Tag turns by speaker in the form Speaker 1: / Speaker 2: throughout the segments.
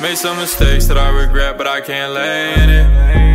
Speaker 1: Made some mistakes that I regret, but I can't lay in it.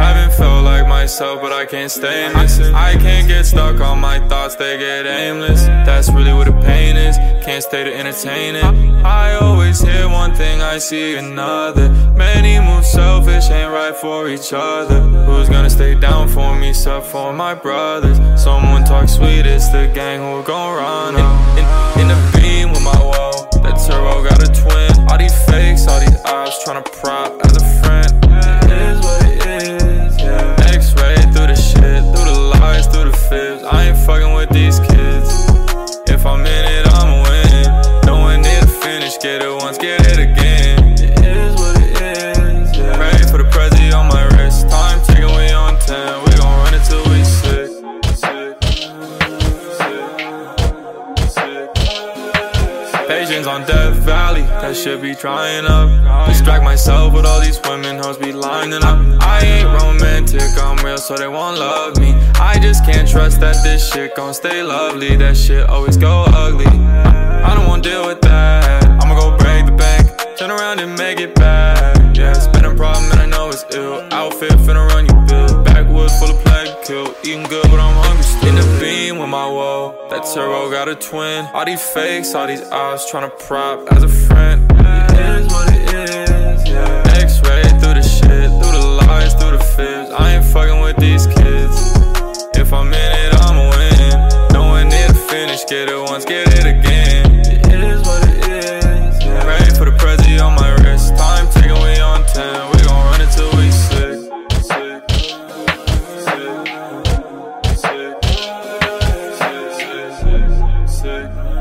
Speaker 1: Haven't felt like myself, but I can't stay in this. I can't get stuck on my thoughts, they get aimless. That's really where the pain is. Can't stay to entertain it. I always hear one thing, I see another. Many move selfish, ain't right for each other. Who's gonna stay down for me, except for my brothers? Someone talk sweet, it's the gang who gon' run. In, in, in the beam with my wall, that turbo got a twin. All these fakes, all these ops tryna prop as a friend. It is what it is, yeah. X-ray through the shit, through the lies, through the fibs. I ain't fucking with these kids. If I'm in Patience on Death Valley, that shit be trying up. Distract myself with all these women, hoes be lining up. I ain't romantic, I'm real, so they won't love me. I just can't trust that this shit gon' stay lovely. That shit always go ugly. I don't wanna deal with that. I'ma go break the bank, turn around and make it back. Yeah, it's been a problem and I know it's ill. Outfit finna run you kill. Eating good, but I'm hungry still. In the beam with my wall, that turbo got a twin. All these fakes, all these eyes to prop as a friend. It is what it is, yeah. X-ray through the shit, through the lies, through the fibs. I ain't fucking with these kids. If I'm in it, I'ma win. No one need to finish, get it once, get it again. Sick.